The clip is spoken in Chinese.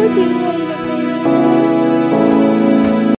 不停的